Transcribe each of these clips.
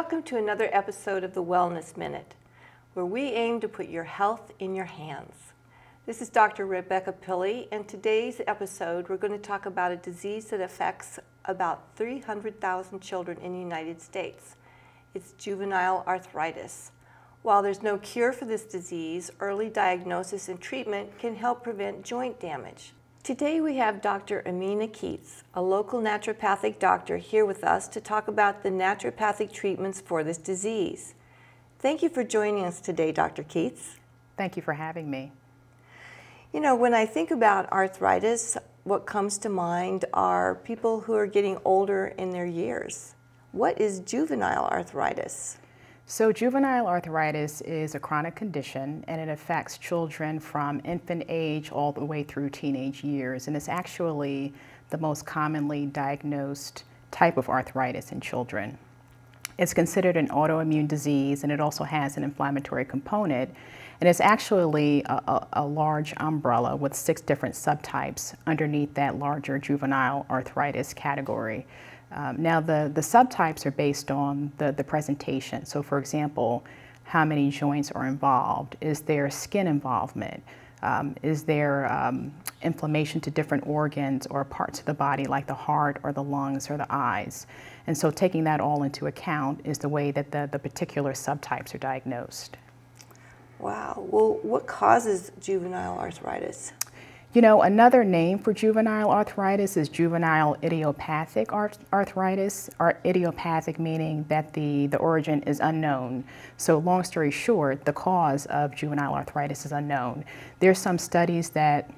welcome to another episode of the Wellness Minute, where we aim to put your health in your hands. This is Dr. Rebecca Pille, and today's episode we're going to talk about a disease that affects about 300,000 children in the United States. It's juvenile arthritis. While there's no cure for this disease, early diagnosis and treatment can help prevent joint damage. Today we have Dr. Aminah Keats, a local naturopathic doctor, here with us to talk about the naturopathic treatments for this disease. Thank you for joining us today, Dr. Keats. Thank you for having me. You know, when I think about arthritis, what comes to mind are people who are getting older in their years. What is juvenile arthritis? So juvenile arthritis is a chronic condition and it affects children from infant age all the way through teenage years and it's actually the most commonly diagnosed type of arthritis in children. It's considered an autoimmune disease and it also has an inflammatory component and it's actually a, a, a large umbrella with six different subtypes underneath that larger juvenile arthritis category. Um, now, the, the subtypes are based on the, the presentation. So, for example, how many joints are involved? Is there skin involvement? Um, is there um, inflammation to different organs or parts of the body like the heart or the lungs or the eyes? And so taking that all into account is the way that the, the particular subtypes are diagnosed. Wow. Well, what causes juvenile arthritis? You know, another name for juvenile arthritis is juvenile idiopathic arthritis, or idiopathic meaning that the, the origin is unknown. So long story short, the cause of juvenile arthritis is unknown. There's some studies that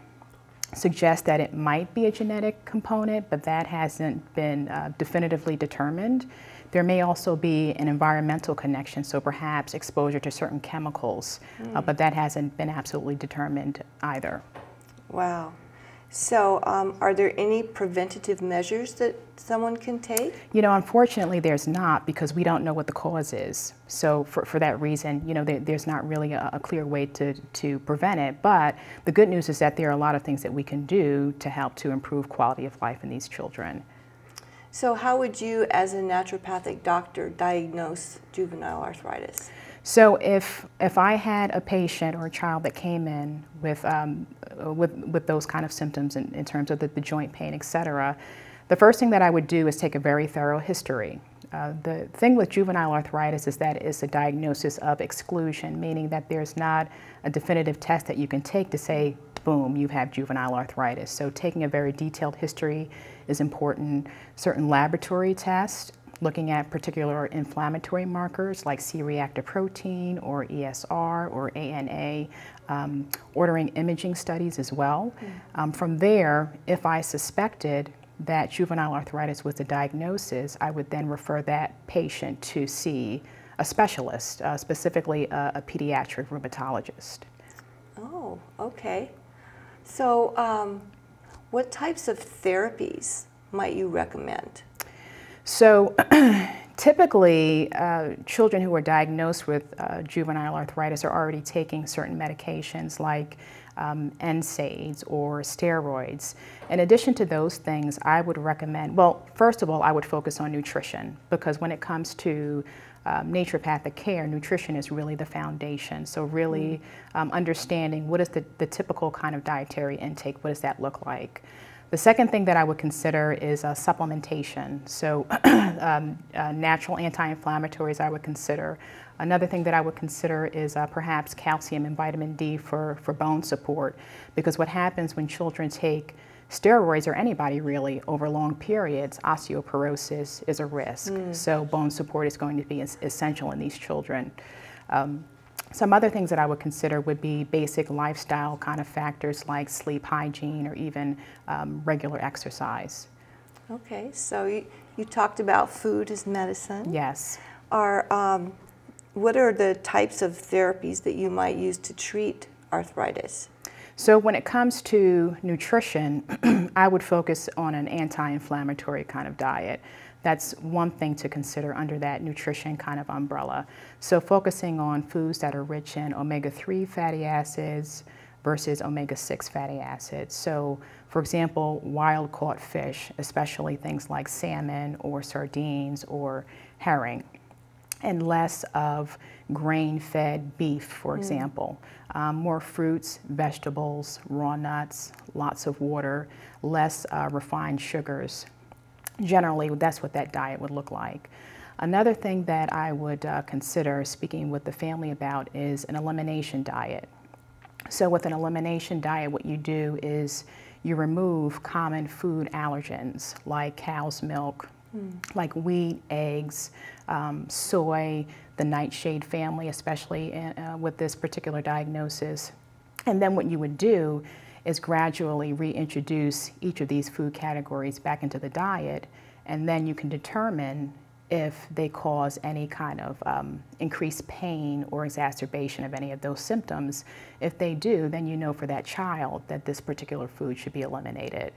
suggest that it might be a genetic component, but that hasn't been uh, definitively determined. There may also be an environmental connection, so perhaps exposure to certain chemicals, mm. uh, but that hasn't been absolutely determined either. Wow. So, um, are there any preventative measures that someone can take? You know, unfortunately, there's not because we don't know what the cause is. So, for, for that reason, you know, there, there's not really a, a, clear way to, to prevent it. But the good news is that there are a lot of things that we can do to help to improve quality of life in these children. So, how would you, as a naturopathic doctor, diagnose juvenile arthritis? So if, if I had a patient or a child that came in with, um, with, with those kind of symptoms in, in terms of the, the joint pain, et cetera, the first thing that I would do is take a very thorough history. Uh, the thing with juvenile arthritis is that it's a diagnosis of exclusion, meaning that there's not a definitive test that you can take to say, boom, you have juvenile arthritis. So taking a very detailed history is important. Certain laboratory tests looking at particular inflammatory markers like C-reactive protein or ESR or ANA, um, ordering imaging studies as well. Mm. Um, from there, if I suspected that juvenile arthritis was the diagnosis, I would then refer that patient to see a specialist, uh, specifically a, a, pediatric rheumatologist. Oh, okay. So, um, what types of therapies might you recommend? So typically, uh, children who are diagnosed with uh, juvenile arthritis are already taking certain medications like um, NSAIDs or steroids. In addition to those things, I would recommend, well, first of all, I would focus on nutrition because when it comes to um, naturopathic care, nutrition is really the foundation. So really mm. um, understanding what is the, the typical kind of dietary intake, what does that look like? The second thing that I would consider is uh, supplementation. So um, uh, natural anti-inflammatories I would consider. Another thing that I would consider is uh, perhaps calcium and vitamin D for, for bone support. Because what happens when children take steroids or anybody really over long periods, osteoporosis is a risk. Mm. So bone support is going to be essential in these children. Um, some other things that I would consider would be basic lifestyle kind of factors like sleep hygiene or even um, regular exercise. Okay, so you, you talked about food as medicine. Yes. Are, um, what are the types of therapies that you might use to treat arthritis? So when it comes to nutrition, I would focus on an anti-inflammatory kind of diet. That's one thing to consider under that nutrition kind of umbrella. So focusing on foods that are rich in omega-3 fatty acids versus omega-6 fatty acids. So for example, wild caught fish, especially things like salmon or sardines or herring. and less of grain fed beef, for example. Um, more fruits, vegetables, raw nuts, lots of water, less uh, refined sugars. Generally, that's what that diet would look like. Another thing that I would uh, consider speaking with the family about is an elimination diet. So, with an elimination diet, what you do is you remove common food allergens like cow's milk, mm. like wheat, eggs, um, soy, the nightshade family, especially in, uh, with this particular diagnosis. And then what you would do is gradually reintroduce each of these food categories back into the diet, and then you can determine if they cause any kind of um, increased pain or exacerbation of any of those symptoms. If they do, then you know for that child that this particular food should be eliminated.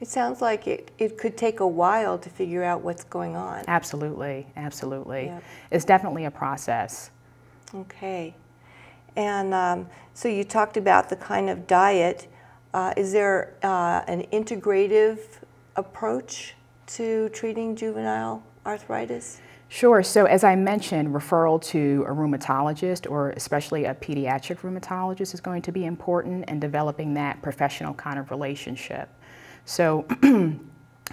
It sounds like it, it could take a while to figure out what's going on. Absolutely, absolutely. Yep. It's definitely a process. Okay. And um, so you talked about the kind of diet. Uh, is there uh, an integrative approach to treating juvenile arthritis? Sure. So, as I mentioned, referral to a rheumatologist or especially a pediatric rheumatologist is going to be important in developing that professional kind of relationship. So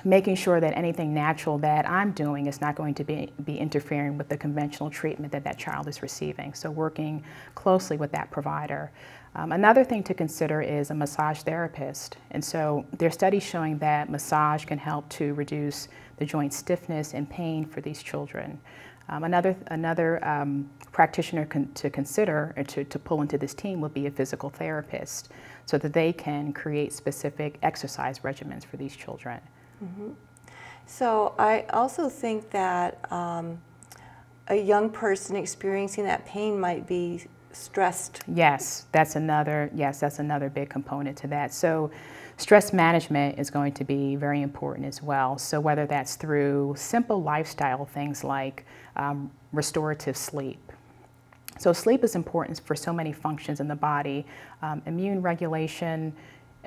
making sure that anything natural that I'm doing is not going to be, be interfering with the conventional treatment that that child is receiving. So working closely with that provider. Um, another thing to consider is a massage therapist. And so there are studies showing that massage can help to reduce the joint stiffness and pain for these children. Um, another another um, practitioner con to consider or to, to pull into this team would be a physical therapist so that they can create specific exercise regimens for these children. Mm -hmm. So I also think that um, a young person experiencing that pain might be stressed. Yes, that's another yes, that's another big component to that. So stress management is going to be very important as well. So whether that's through simple lifestyle things like um, restorative sleep. So sleep is important for so many functions in the body, um, immune regulation,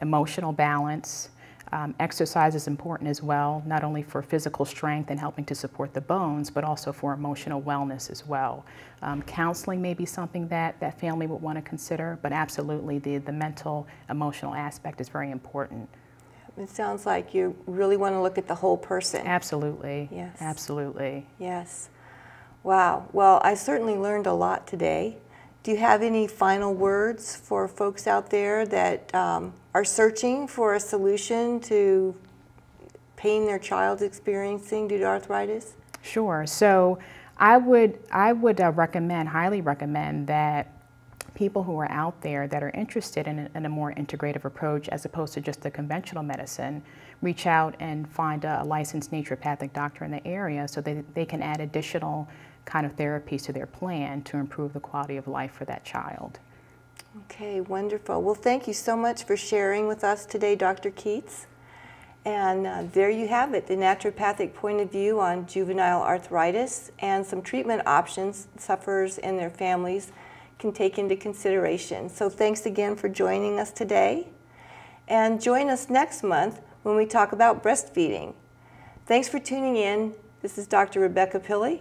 emotional balance, um, exercise is important as well, not only for physical strength and helping to support the bones, but also for emotional wellness as well. Um, counseling may be something that that family would want to consider, but absolutely the, the mental, emotional aspect is very important. It sounds like you really want to look at the whole person. Absolutely. Yes. Absolutely. Yes. Wow. Well, I certainly learned a lot today. Do you have any final words for folks out there that um, are searching for a solution to pain their child's experiencing due to arthritis? Sure. So I would I would uh, recommend, highly recommend that people who are out there that are interested in a, in a, more integrative approach as opposed to just the conventional medicine reach out and find a licensed naturopathic doctor in the area so that they can add additional kind of therapies to their plan to improve the quality of life for that child. Okay, wonderful. Well, thank you so much for sharing with us today, Dr. Keats. And uh, there you have it, the naturopathic point of view on juvenile arthritis and some treatment options sufferers and their families can take into consideration. So thanks again for joining us today. And join us next month when we talk about breastfeeding. Thanks for tuning in. This is Dr. Rebecca Pille.